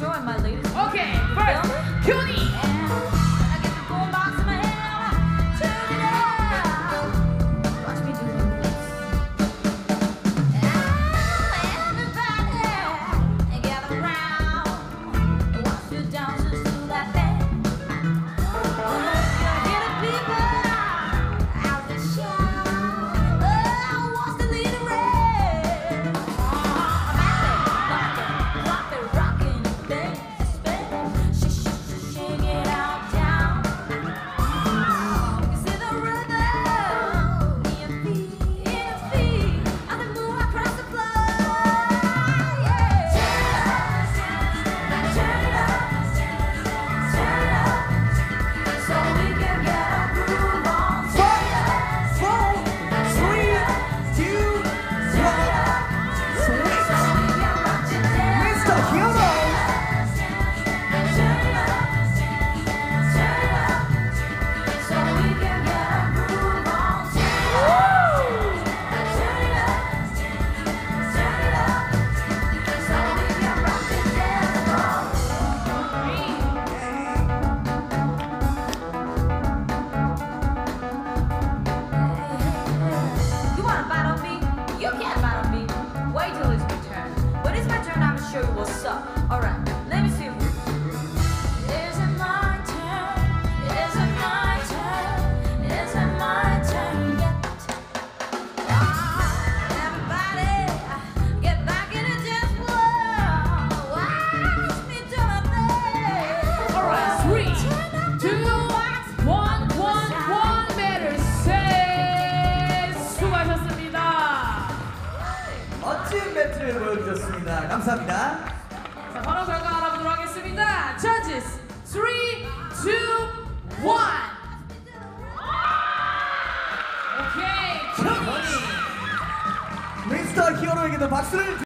show my latest. show you what's up. Alright. 멋진 배틀을 보여주셨습니다. 감사합니다. 자, 바로 결과 알아보도록 하겠습니다. Judges, 3, 2, 1. 오케이. 자, 미스터 히어로에게도 박수를